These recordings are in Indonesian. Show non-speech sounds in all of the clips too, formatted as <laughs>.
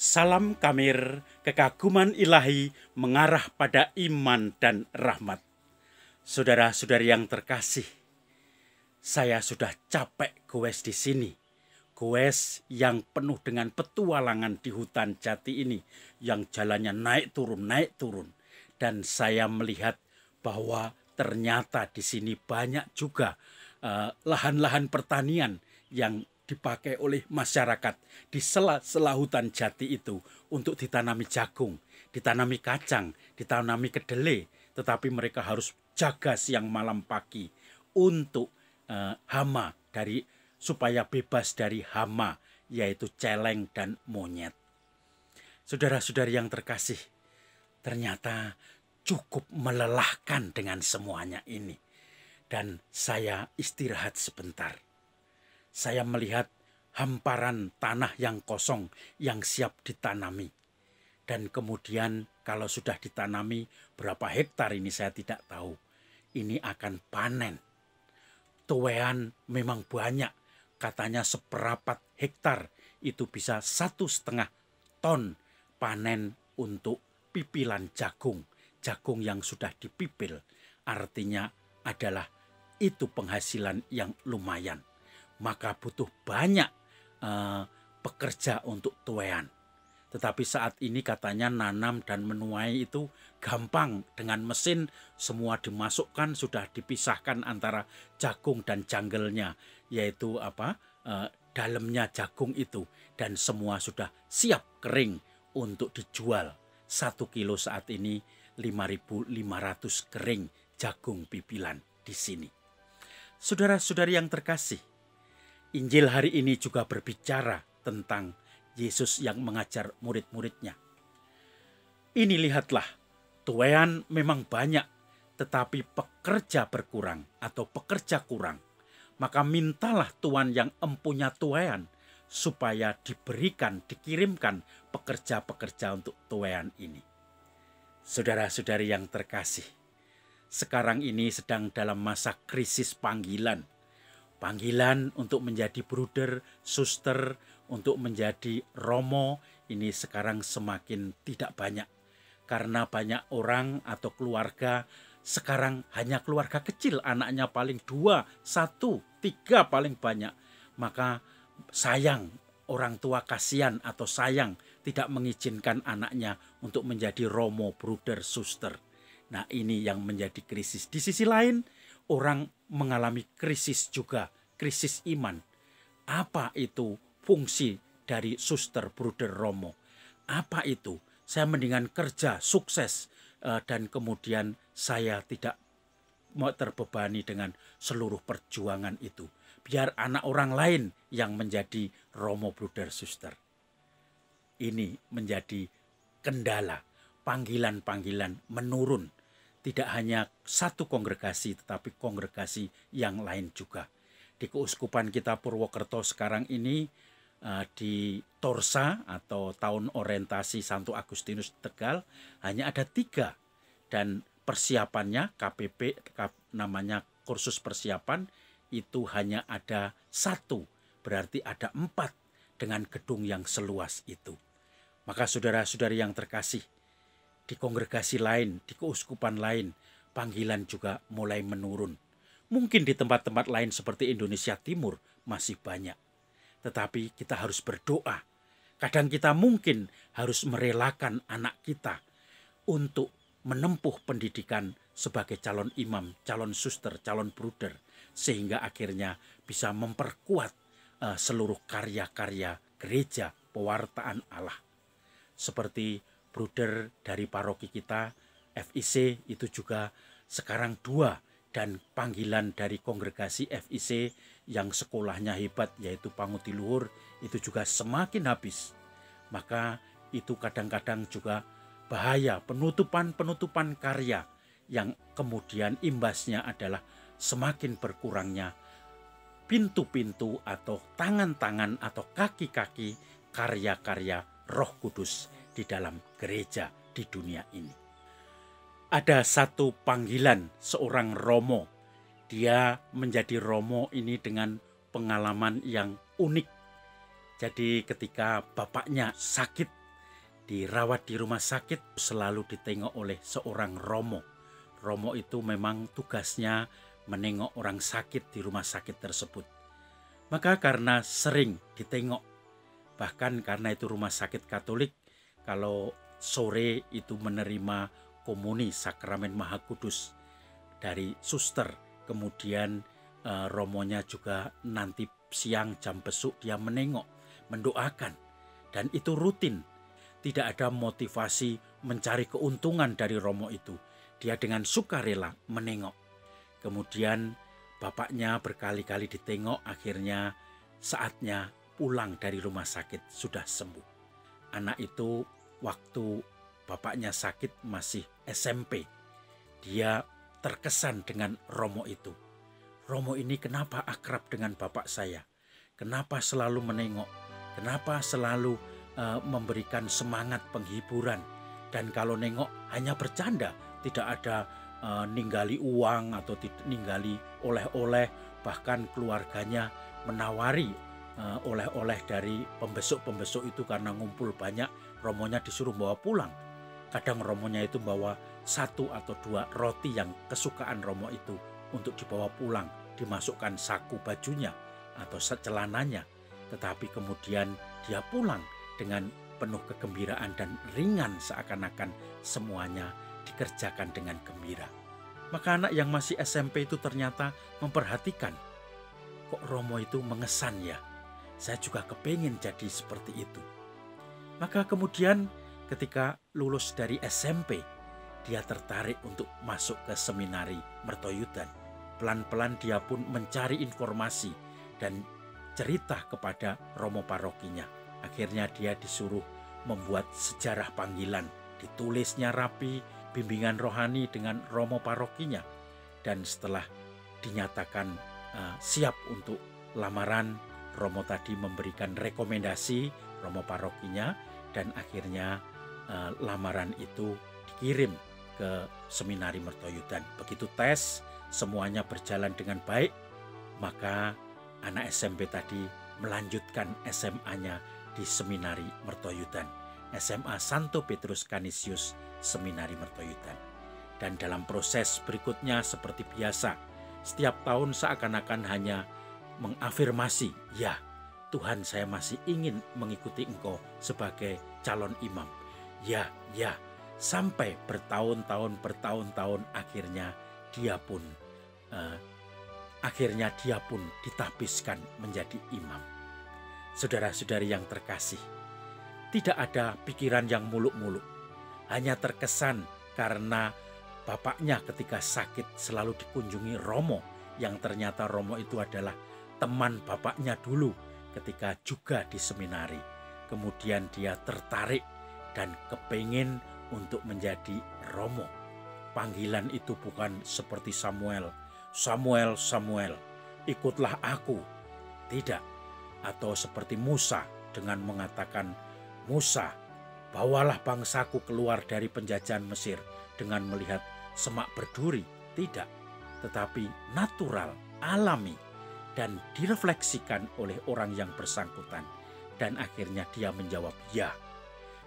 Salam Kamir, kekaguman ilahi mengarah pada iman dan rahmat. Saudara-saudari yang terkasih, saya sudah capek goes di sini. Goes yang penuh dengan petualangan di hutan jati ini, yang jalannya naik turun, naik turun. Dan saya melihat bahwa ternyata di sini banyak juga eh, lahan-lahan uh, pertanian yang dipakai oleh masyarakat di sela-sela hutan jati itu untuk ditanami jagung, ditanami kacang, ditanami kedelai, tetapi mereka harus jaga siang malam pagi untuk uh, hama dari supaya bebas dari hama yaitu celeng dan monyet. Saudara-saudari yang terkasih, ternyata cukup melelahkan dengan semuanya ini. Dan saya istirahat sebentar saya melihat hamparan tanah yang kosong yang siap ditanami. Dan kemudian kalau sudah ditanami berapa hektar ini saya tidak tahu. Ini akan panen. Tuwean memang banyak. Katanya seperapat hektar itu bisa satu setengah ton panen untuk pipilan jagung. Jagung yang sudah dipipil artinya adalah itu penghasilan yang lumayan maka butuh banyak uh, pekerja untuk tuean. Tetapi saat ini katanya nanam dan menuai itu gampang dengan mesin semua dimasukkan sudah dipisahkan antara jagung dan janggelnya yaitu apa uh, dalamnya jagung itu dan semua sudah siap kering untuk dijual. Satu kilo saat ini 5.500 kering jagung pipilan di sini. Saudara-saudari yang terkasih, Injil hari ini juga berbicara tentang Yesus yang mengajar murid-muridnya. Ini lihatlah, tuayan memang banyak, tetapi pekerja berkurang atau pekerja kurang. Maka mintalah Tuhan yang empunya tuayan, supaya diberikan, dikirimkan pekerja-pekerja untuk tuayan ini. Saudara-saudari yang terkasih, sekarang ini sedang dalam masa krisis panggilan panggilan untuk menjadi bruder, suster, untuk menjadi romo ini sekarang semakin tidak banyak. Karena banyak orang atau keluarga sekarang hanya keluarga kecil, anaknya paling dua, satu, tiga paling banyak. Maka sayang, orang tua kasihan atau sayang tidak mengizinkan anaknya untuk menjadi romo, bruder, suster. Nah ini yang menjadi krisis. Di sisi lain, orang mengalami krisis juga, krisis iman. Apa itu fungsi dari suster Bruder Romo? Apa itu? Saya mendingan kerja, sukses, eh, dan kemudian saya tidak mau terbebani dengan seluruh perjuangan itu. Biar anak orang lain yang menjadi Romo Bruder Suster. Ini menjadi kendala, panggilan-panggilan menurun tidak hanya satu kongregasi tetapi kongregasi yang lain juga. Di keuskupan kita Purwokerto sekarang ini uh, di Torsa atau tahun orientasi Santo Agustinus Tegal hanya ada tiga dan persiapannya KPP namanya kursus persiapan itu hanya ada satu berarti ada empat dengan gedung yang seluas itu. Maka saudara-saudari yang terkasih, di kongregasi lain, di keuskupan lain, panggilan juga mulai menurun. Mungkin di tempat-tempat lain seperti Indonesia Timur masih banyak. Tetapi kita harus berdoa. Kadang kita mungkin harus merelakan anak kita untuk menempuh pendidikan sebagai calon imam, calon suster, calon bruder. Sehingga akhirnya bisa memperkuat uh, seluruh karya-karya gereja pewartaan Allah. Seperti bruder dari paroki kita FIC itu juga sekarang dua dan panggilan dari kongregasi FIC yang sekolahnya hebat yaitu Panguti Luhur itu juga semakin habis. Maka itu kadang-kadang juga bahaya penutupan-penutupan karya yang kemudian imbasnya adalah semakin berkurangnya pintu-pintu atau tangan-tangan atau kaki-kaki karya-karya Roh Kudus di dalam gereja di dunia ini. Ada satu panggilan seorang romo. Dia menjadi romo ini dengan pengalaman yang unik. Jadi ketika bapaknya sakit dirawat di rumah sakit selalu ditengok oleh seorang romo. Romo itu memang tugasnya menengok orang sakit di rumah sakit tersebut. Maka karena sering ditengok, bahkan karena itu rumah sakit Katolik, kalau sore itu menerima komuni sakramen Maha Kudus dari suster, kemudian uh, romonya juga nanti siang jam besuk dia menengok, mendoakan, dan itu rutin. Tidak ada motivasi mencari keuntungan dari romo itu. Dia dengan sukarela menengok. Kemudian bapaknya berkali-kali ditengok, akhirnya saatnya pulang dari rumah sakit sudah sembuh. Anak itu waktu bapaknya sakit masih SMP. Dia terkesan dengan Romo itu. Romo ini kenapa akrab dengan bapak saya? Kenapa selalu menengok? Kenapa selalu uh, memberikan semangat penghiburan? Dan kalau nengok hanya bercanda, tidak ada uh, ninggali uang atau ninggali oleh-oleh, bahkan keluarganya menawari oleh-oleh dari pembesuk-pembesuk itu karena ngumpul banyak, romonya disuruh bawa pulang. Kadang romonya itu bawa satu atau dua roti yang kesukaan romo itu untuk dibawa pulang, dimasukkan saku bajunya atau celananya. Tetapi kemudian dia pulang dengan penuh kegembiraan dan ringan seakan-akan semuanya dikerjakan dengan gembira. Maka anak yang masih SMP itu ternyata memperhatikan, kok Romo itu mengesan ya, saya juga kepingin jadi seperti itu. Maka kemudian ketika lulus dari SMP, dia tertarik untuk masuk ke seminari Mertoyudan. Pelan-pelan dia pun mencari informasi dan cerita kepada Romo parokinya. Akhirnya dia disuruh membuat sejarah panggilan. Ditulisnya rapi, bimbingan rohani dengan Romo parokinya. Dan setelah dinyatakan uh, siap untuk lamaran, Romo tadi memberikan rekomendasi Romo parokinya dan akhirnya uh, lamaran itu dikirim ke seminari Mertoyudan. Begitu tes semuanya berjalan dengan baik, maka anak SMP tadi melanjutkan SMA-nya di seminari Mertoyudan. SMA Santo Petrus Canisius Seminari Mertoyudan. Dan dalam proses berikutnya seperti biasa, setiap tahun seakan-akan hanya mengafirmasi, ya Tuhan saya masih ingin mengikuti engkau sebagai calon imam. Ya, ya, sampai bertahun-tahun bertahun-tahun akhirnya dia pun uh, akhirnya dia pun ditahbiskan menjadi imam. Saudara-saudari yang terkasih, tidak ada pikiran yang muluk-muluk. Hanya terkesan karena bapaknya ketika sakit selalu dikunjungi Romo yang ternyata Romo itu adalah teman bapaknya dulu ketika juga di seminari. Kemudian dia tertarik dan kepingin untuk menjadi Romo. Panggilan itu bukan seperti Samuel. Samuel, Samuel, ikutlah aku. Tidak. Atau seperti Musa dengan mengatakan, Musa, bawalah bangsaku keluar dari penjajahan Mesir dengan melihat semak berduri. Tidak. Tetapi natural, alami, dan direfleksikan oleh orang yang bersangkutan. Dan akhirnya dia menjawab ya.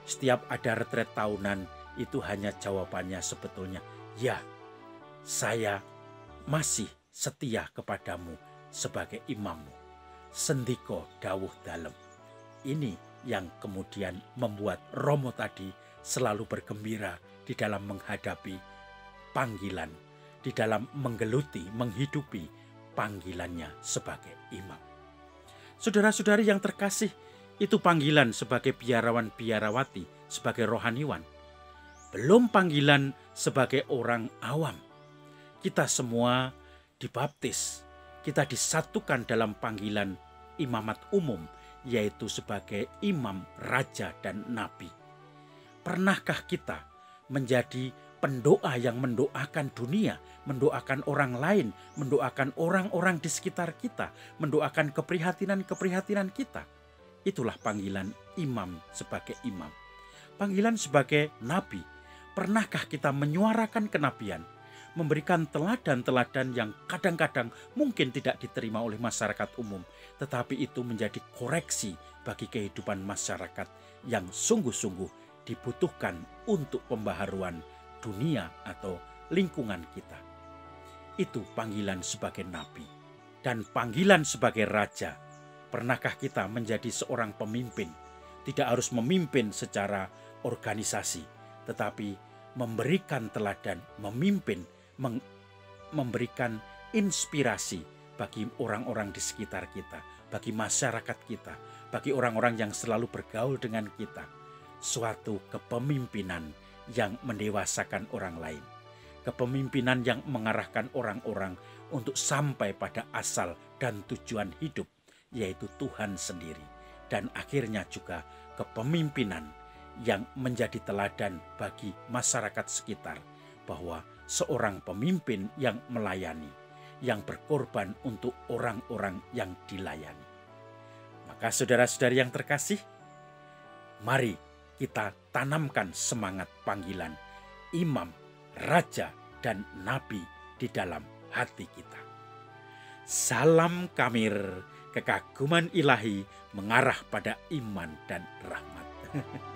Setiap ada retret tahunan itu hanya jawabannya sebetulnya ya. Saya masih setia kepadamu sebagai imammu. Sendiko dawuh dalam. Ini yang kemudian membuat Romo tadi selalu bergembira di dalam menghadapi panggilan, di dalam menggeluti, menghidupi panggilannya sebagai imam. Saudara-saudari yang terkasih, itu panggilan sebagai biarawan-biarawati, sebagai rohaniwan. Belum panggilan sebagai orang awam. Kita semua dibaptis, kita disatukan dalam panggilan imamat umum, yaitu sebagai imam, raja, dan nabi. Pernahkah kita menjadi pendoa yang mendoakan dunia, mendoakan orang lain, mendoakan orang-orang di sekitar kita, mendoakan keprihatinan-keprihatinan kita. Itulah panggilan imam sebagai imam. Panggilan sebagai nabi. Pernahkah kita menyuarakan kenabian, memberikan teladan-teladan yang kadang-kadang mungkin tidak diterima oleh masyarakat umum, tetapi itu menjadi koreksi bagi kehidupan masyarakat yang sungguh-sungguh dibutuhkan untuk pembaharuan dunia atau lingkungan kita. Itu panggilan sebagai nabi dan panggilan sebagai raja. Pernahkah kita menjadi seorang pemimpin? Tidak harus memimpin secara organisasi, tetapi memberikan teladan, memimpin, memberikan inspirasi bagi orang-orang di sekitar kita, bagi masyarakat kita, bagi orang-orang yang selalu bergaul dengan kita. Suatu kepemimpinan yang mendewasakan orang lain, kepemimpinan yang mengarahkan orang-orang untuk sampai pada asal dan tujuan hidup, yaitu Tuhan sendiri, dan akhirnya juga kepemimpinan yang menjadi teladan bagi masyarakat sekitar, bahwa seorang pemimpin yang melayani yang berkorban untuk orang-orang yang dilayani. Maka saudara-saudari yang terkasih, mari kita tanamkan semangat panggilan imam, raja, dan nabi di dalam hati kita. Salam kamir, kekaguman ilahi mengarah pada iman dan rahmat. <laughs>